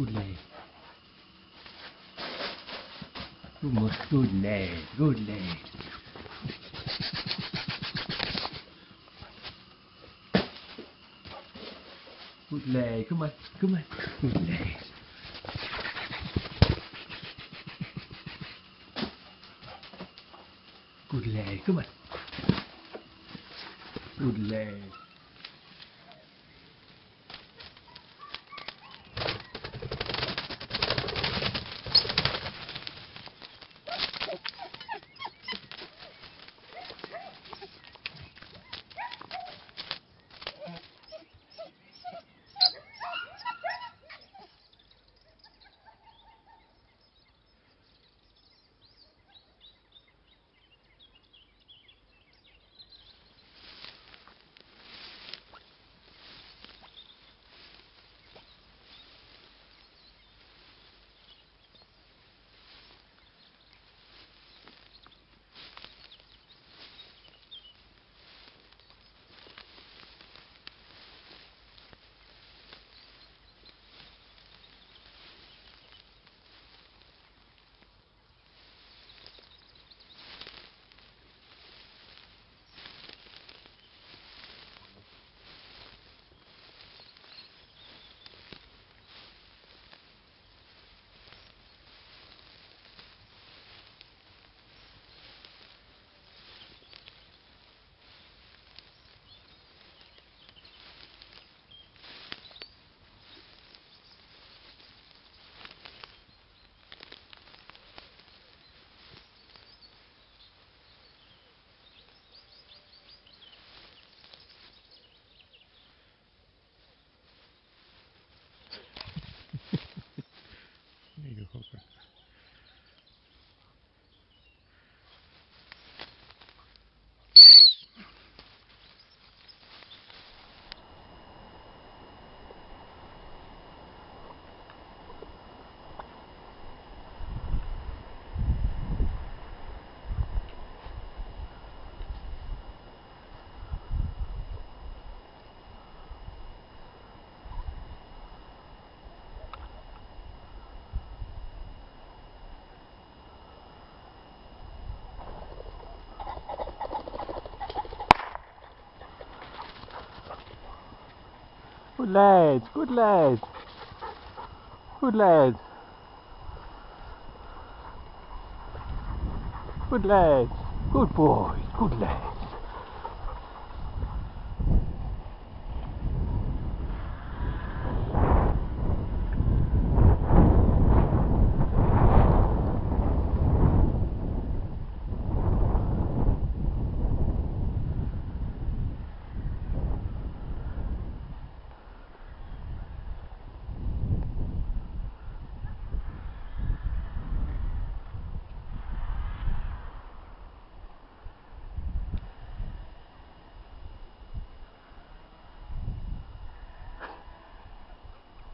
Good lad. Good, mo- good lad. Good lad. Good lad. Come on. Come on. Good lad. Good lad. Come on. Good lad. Good lad. Good lad. Good lad. Good lad. Good boy. Good lad.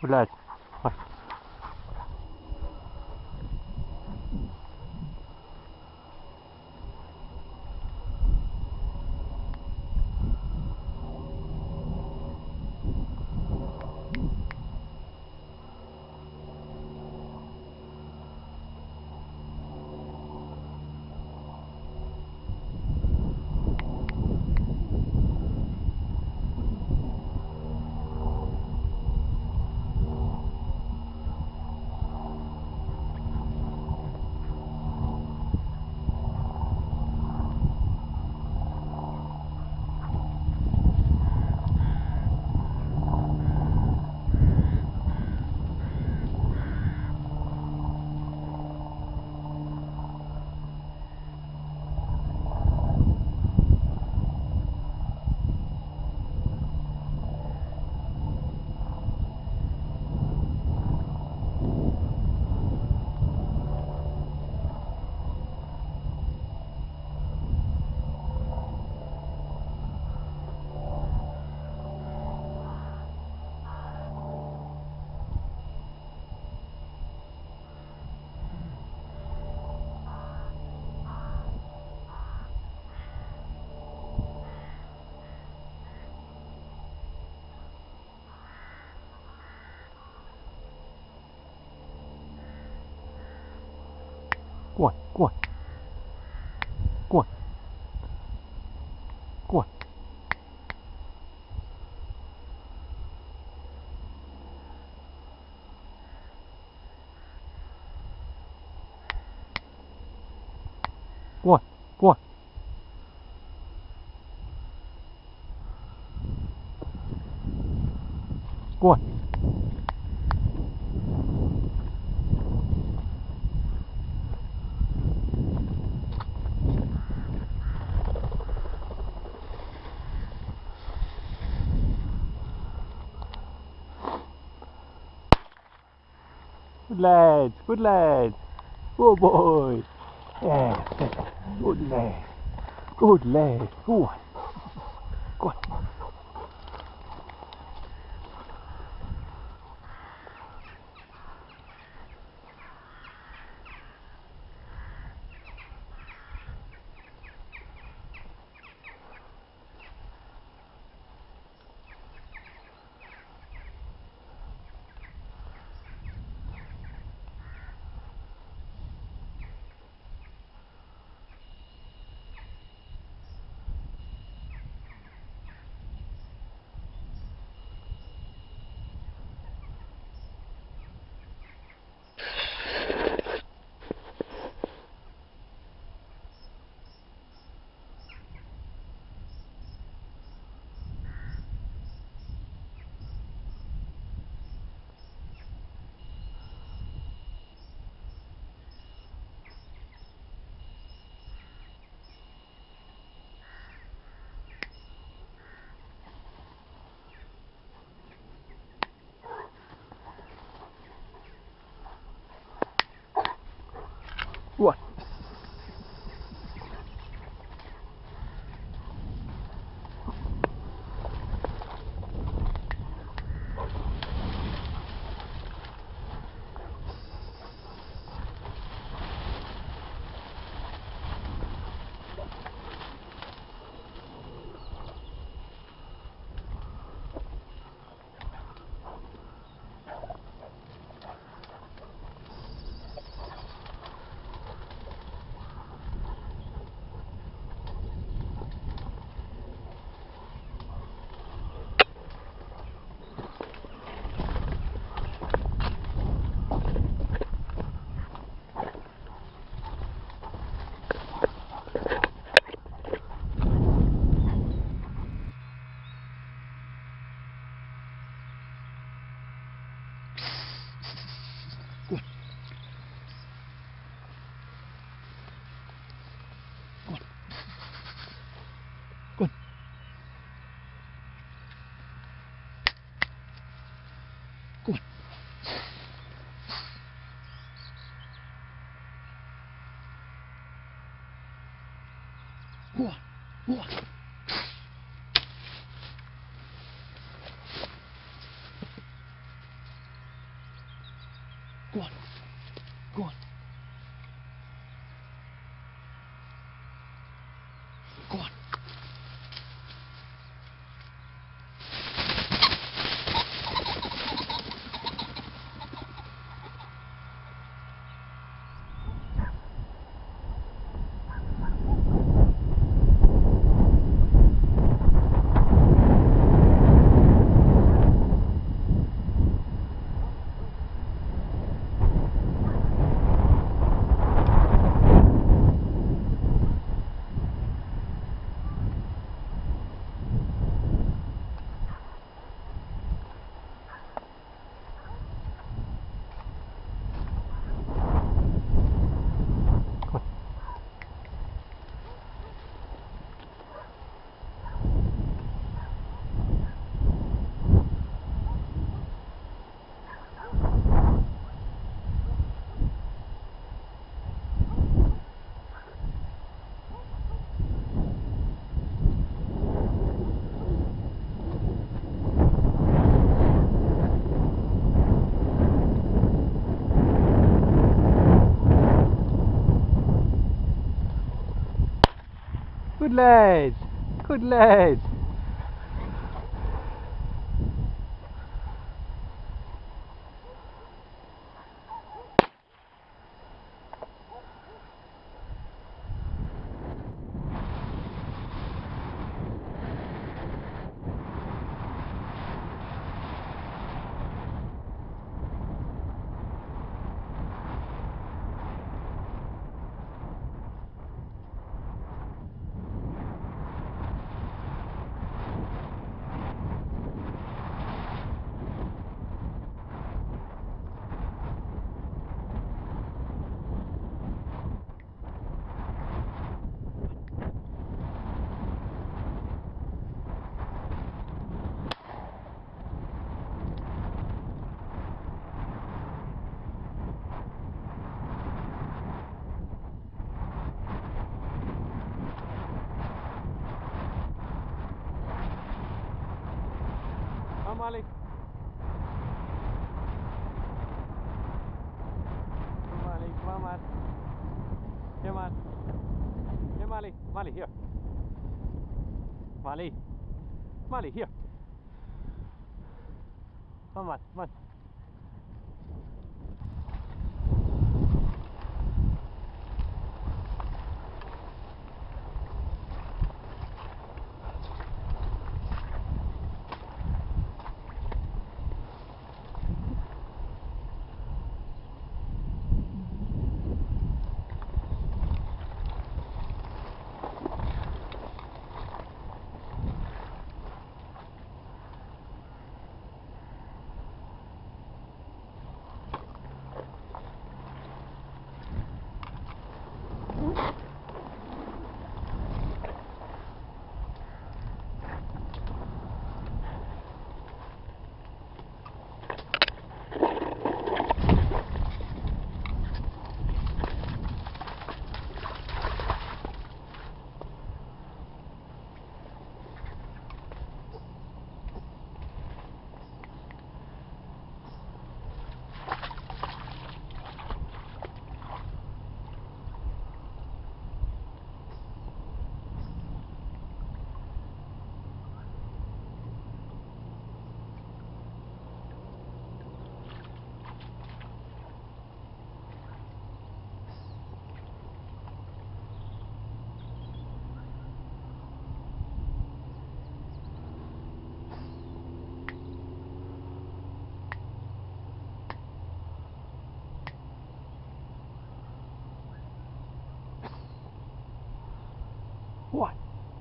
Good cuộn cuộn cuộn cuộn cuộn cuộn cuộn On. Good lad, good lad. Good boy. Yeah, good lad. Good lad. Go on. Go on. Good lad. Good lad. balik ya, ya, Malik, Mamat ya. Here man Here Mali, Mali here Mali Mali here Mamat, Mamat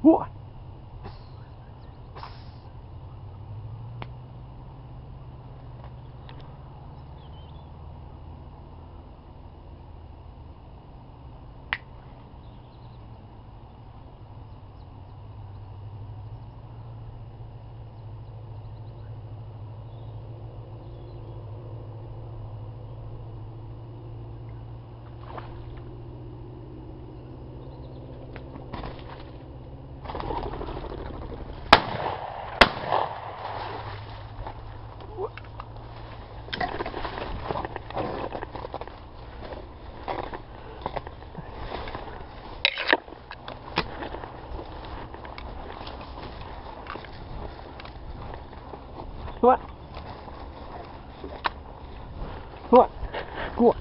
What? 过过。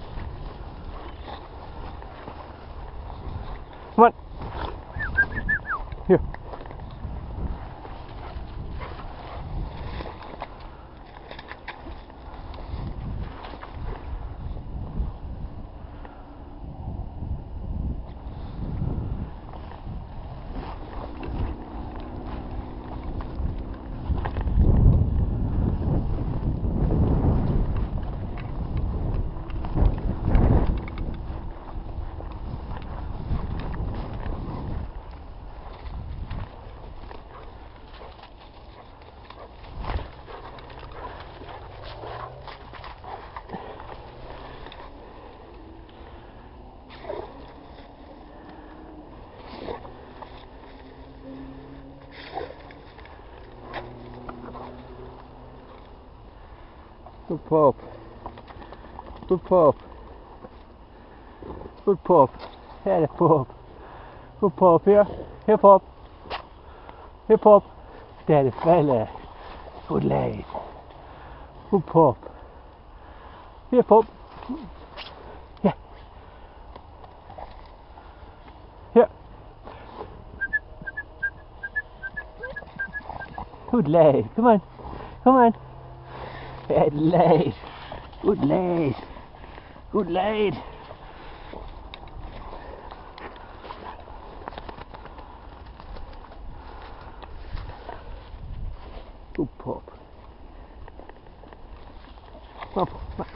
Good pup. Good pup. Good pup. Hey, pup. Good pup here. Here, pup. Here, pup. Steady fella. Good lad. Good pup. Here, pup. Here. Here. Good lad. Come on. Come on. Good lad. Good lad. Good lad. Good pup. Come on.